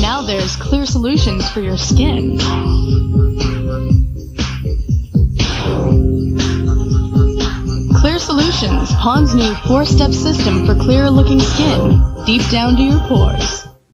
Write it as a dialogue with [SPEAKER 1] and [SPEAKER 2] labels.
[SPEAKER 1] Now there's clear solutions for your skin. Clear Solutions, Pond's new four-step system for clearer looking skin, deep down to your pores.